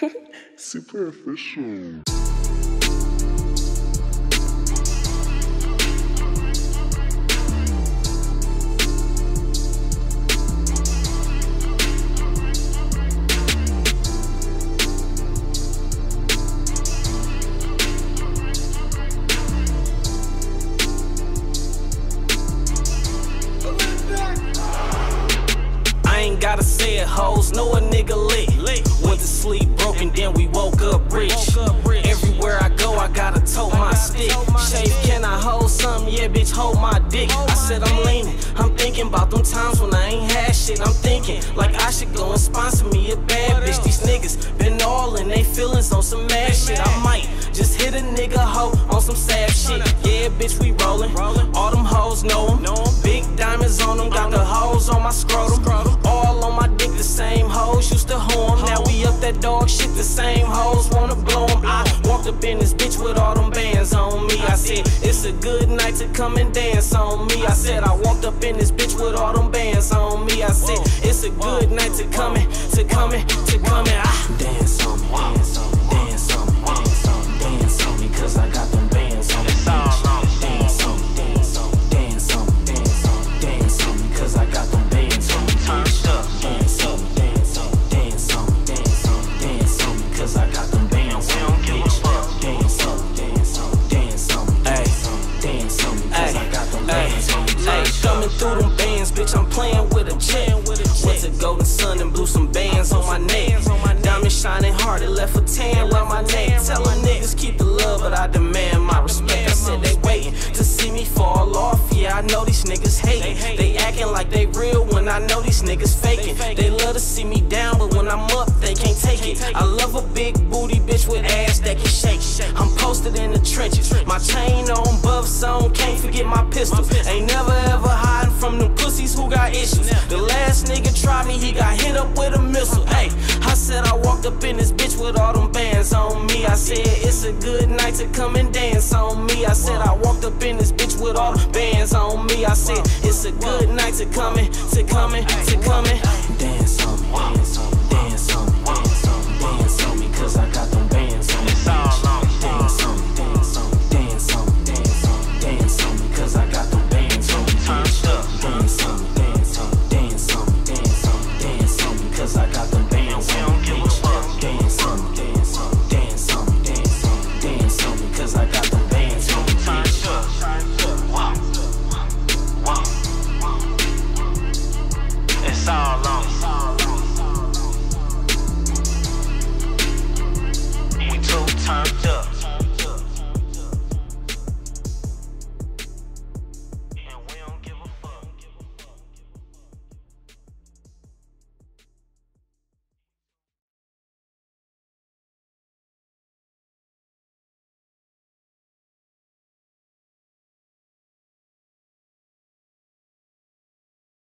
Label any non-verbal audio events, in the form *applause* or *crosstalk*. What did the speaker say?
*laughs* Super official. I ain't gotta say it, hoes. Know a nigga hold my dick. I said I'm leaning. I'm thinking about them times when I ain't had shit. I'm thinking like I should go and sponsor me a bad bitch. These niggas been all in they feelings on some mad shit. I might just hit a nigga hoe on some sad shit. Yeah, bitch, we rollin'. All them hoes know 'em. Big diamonds on them, got the hoes on my scrotum. All on my dick, the same hoes used to 'em. Now we up that dog shit, the same hoes wanna blow blow 'em. I walked up in this bitch with all them bands on me. I said, it's a good night to come and dance on me. I said, I walked up in this bitch with all them bands on me. I said, it's a good night to come in, to come in, to come in. Ah, dance on me, dance on me, And blew some bands on my neck. Diamond shining hard, it left a tan around my neck. Tell them niggas keep the love, but I demand my respect. I said they waiting to see me fall off. Yeah, I know these niggas hating. They acting like they real when I know these niggas faking. They love to see me down, but when I'm up, they can't take it. I love a big booty bitch with ass that can shake. I'm posted in the trenches. My chain on, buff zone, can't forget my pistol. Ain't never ever hiding from them pussies who got issues. Last nigga tried me, he got hit up with a missile. Hey, I said I walked up in this bitch with all them bands on me. I said it's a good night to come and dance on me. I said I walked up in this bitch with all the bands on me. I said it's a good night to come in, to come in, to come in. Dance on me,